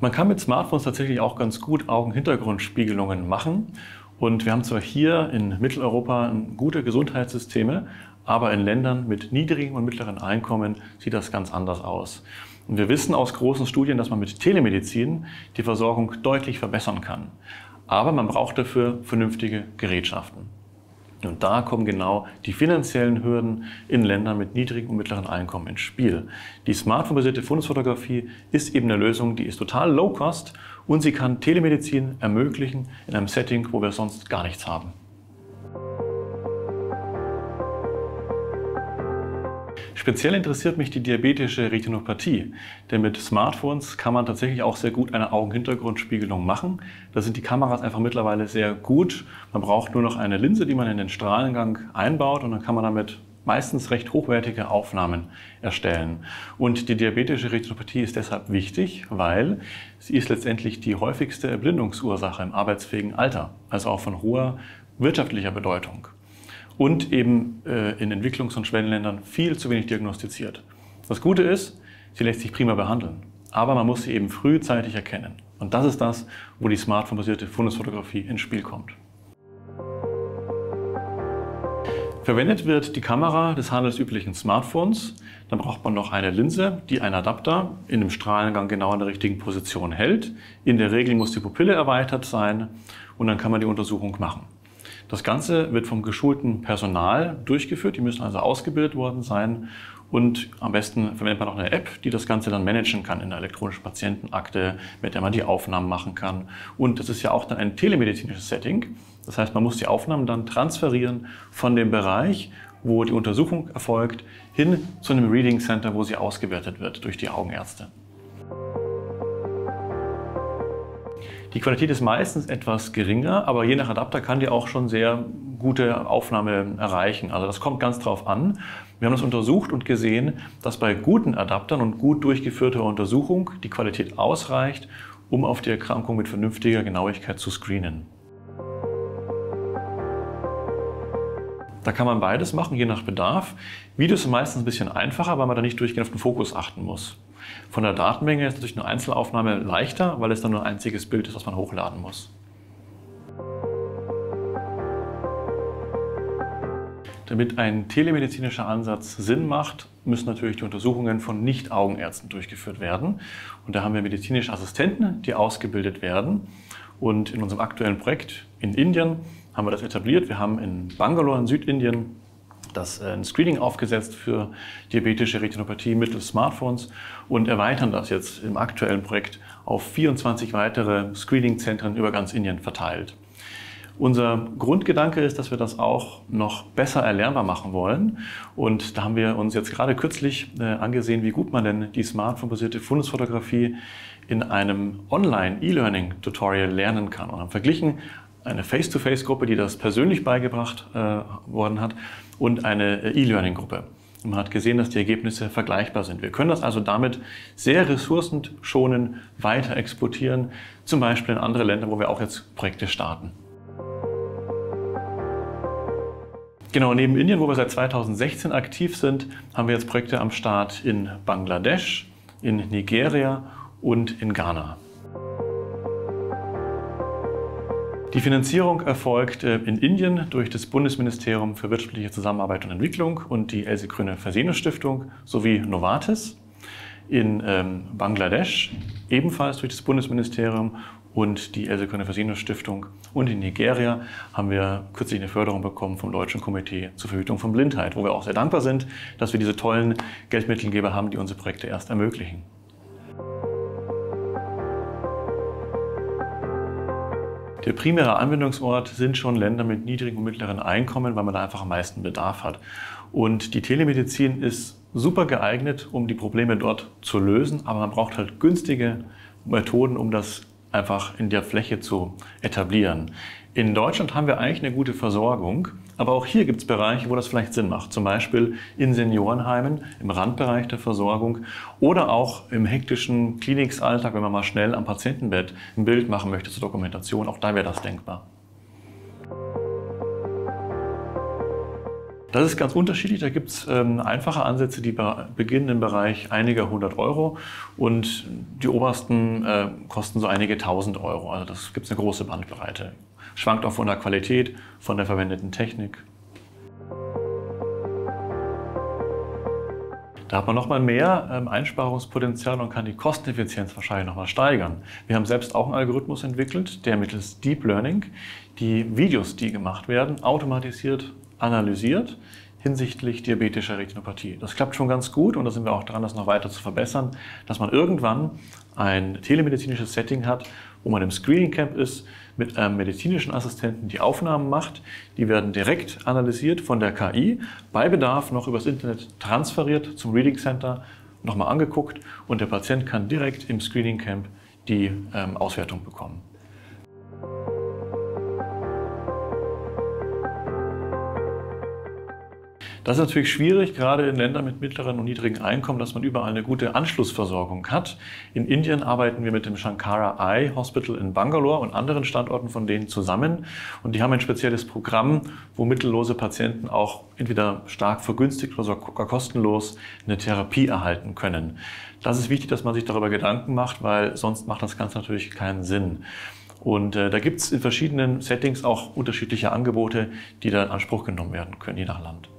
Man kann mit Smartphones tatsächlich auch ganz gut Augenhintergrundspiegelungen machen. Und wir haben zwar hier in Mitteleuropa gute Gesundheitssysteme, aber in Ländern mit niedrigen und mittleren Einkommen sieht das ganz anders aus. Und wir wissen aus großen Studien, dass man mit Telemedizin die Versorgung deutlich verbessern kann. Aber man braucht dafür vernünftige Gerätschaften. Und da kommen genau die finanziellen Hürden in Ländern mit niedrigen und mittleren Einkommen ins Spiel. Die smartphone-basierte Fundusfotografie ist eben eine Lösung, die ist total low cost und sie kann Telemedizin ermöglichen in einem Setting, wo wir sonst gar nichts haben. Speziell interessiert mich die diabetische Retinopathie, denn mit Smartphones kann man tatsächlich auch sehr gut eine Augenhintergrundspiegelung machen. Da sind die Kameras einfach mittlerweile sehr gut. Man braucht nur noch eine Linse, die man in den Strahlengang einbaut und dann kann man damit meistens recht hochwertige Aufnahmen erstellen. Und die diabetische Retinopathie ist deshalb wichtig, weil sie ist letztendlich die häufigste Erblindungsursache im arbeitsfähigen Alter, also auch von hoher wirtschaftlicher Bedeutung und eben äh, in Entwicklungs- und Schwellenländern viel zu wenig diagnostiziert. Das Gute ist, sie lässt sich prima behandeln, aber man muss sie eben frühzeitig erkennen. Und das ist das, wo die smartphone-basierte Fundesfotografie ins Spiel kommt. Verwendet wird die Kamera des handelsüblichen Smartphones. Dann braucht man noch eine Linse, die einen Adapter in dem Strahlengang genau in der richtigen Position hält. In der Regel muss die Pupille erweitert sein und dann kann man die Untersuchung machen. Das Ganze wird vom geschulten Personal durchgeführt. Die müssen also ausgebildet worden sein. Und am besten verwendet man auch eine App, die das Ganze dann managen kann in der elektronischen Patientenakte, mit der man die Aufnahmen machen kann. Und das ist ja auch dann ein telemedizinisches Setting. Das heißt, man muss die Aufnahmen dann transferieren von dem Bereich, wo die Untersuchung erfolgt, hin zu einem Reading Center, wo sie ausgewertet wird durch die Augenärzte. Die Qualität ist meistens etwas geringer, aber je nach Adapter kann die auch schon sehr gute Aufnahme erreichen. Also das kommt ganz drauf an. Wir haben das untersucht und gesehen, dass bei guten Adaptern und gut durchgeführter Untersuchung die Qualität ausreicht, um auf die Erkrankung mit vernünftiger Genauigkeit zu screenen. Da kann man beides machen, je nach Bedarf. Videos sind meistens ein bisschen einfacher, weil man da nicht durchgehend auf den Fokus achten muss. Von der Datenmenge ist natürlich eine Einzelaufnahme leichter, weil es dann nur ein einziges Bild ist, was man hochladen muss. Damit ein telemedizinischer Ansatz Sinn macht, müssen natürlich die Untersuchungen von Nicht-Augenärzten durchgeführt werden. Und da haben wir medizinische Assistenten, die ausgebildet werden. Und in unserem aktuellen Projekt in Indien haben wir das etabliert. Wir haben in Bangalore in Südindien das äh, ein Screening aufgesetzt für diabetische Retinopathie mittels Smartphones und erweitern das jetzt im aktuellen Projekt auf 24 weitere Screening-Zentren über ganz Indien verteilt. Unser Grundgedanke ist, dass wir das auch noch besser erlernbar machen wollen. Und da haben wir uns jetzt gerade kürzlich äh, angesehen, wie gut man denn die Smartphone-basierte Fundesfotografie in einem Online-E-Learning-Tutorial lernen kann. Und haben verglichen eine Face-to-Face-Gruppe, die das persönlich beigebracht äh, worden hat, und eine äh, E-Learning-Gruppe. Man hat gesehen, dass die Ergebnisse vergleichbar sind. Wir können das also damit sehr ressourcenschonend weiter exportieren, zum Beispiel in andere Länder, wo wir auch jetzt Projekte starten. Genau, neben Indien, wo wir seit 2016 aktiv sind, haben wir jetzt Projekte am Start in Bangladesch, in Nigeria und in Ghana. Die Finanzierung erfolgt äh, in Indien durch das Bundesministerium für wirtschaftliche Zusammenarbeit und Entwicklung und die Else Grüne Versene Stiftung sowie Novartis. In ähm, Bangladesch ebenfalls durch das Bundesministerium und die Else Grüne Versene Stiftung. Und in Nigeria haben wir kürzlich eine Förderung bekommen vom Deutschen Komitee zur Verhütung von Blindheit, wo wir auch sehr dankbar sind, dass wir diese tollen Geldmittelgeber haben, die unsere Projekte erst ermöglichen. Der primäre Anwendungsort sind schon Länder mit niedrigen und mittleren Einkommen, weil man da einfach am meisten Bedarf hat. Und die Telemedizin ist super geeignet, um die Probleme dort zu lösen, aber man braucht halt günstige Methoden, um das einfach in der Fläche zu etablieren. In Deutschland haben wir eigentlich eine gute Versorgung, aber auch hier gibt es Bereiche, wo das vielleicht Sinn macht. Zum Beispiel in Seniorenheimen, im Randbereich der Versorgung oder auch im hektischen Klinikalltag, wenn man mal schnell am Patientenbett ein Bild machen möchte zur Dokumentation. Auch da wäre das denkbar. Das ist ganz unterschiedlich. Da gibt es ähm, einfache Ansätze, die beginnen im Bereich einiger hundert Euro und die obersten äh, kosten so einige tausend Euro. Also das gibt es eine große Bandbreite. Schwankt auch von der Qualität, von der verwendeten Technik. Da hat man nochmal mehr ähm, Einsparungspotenzial und kann die Kosteneffizienz wahrscheinlich nochmal steigern. Wir haben selbst auch einen Algorithmus entwickelt, der mittels Deep Learning die Videos, die gemacht werden, automatisiert analysiert hinsichtlich diabetischer Retinopathie. Das klappt schon ganz gut und da sind wir auch dran, das noch weiter zu verbessern, dass man irgendwann ein telemedizinisches Setting hat, wo man im Screening Camp ist, mit einem medizinischen Assistenten die Aufnahmen macht. Die werden direkt analysiert von der KI, bei Bedarf noch übers Internet transferiert zum Reading Center, nochmal angeguckt und der Patient kann direkt im Screening Camp die ähm, Auswertung bekommen. Das ist natürlich schwierig, gerade in Ländern mit mittleren und niedrigen Einkommen, dass man überall eine gute Anschlussversorgung hat. In Indien arbeiten wir mit dem Shankara Eye Hospital in Bangalore und anderen Standorten von denen zusammen. Und die haben ein spezielles Programm, wo mittellose Patienten auch entweder stark vergünstigt oder sogar kostenlos eine Therapie erhalten können. Das ist wichtig, dass man sich darüber Gedanken macht, weil sonst macht das Ganze natürlich keinen Sinn. Und äh, da gibt es in verschiedenen Settings auch unterschiedliche Angebote, die da in Anspruch genommen werden können, je nach Land.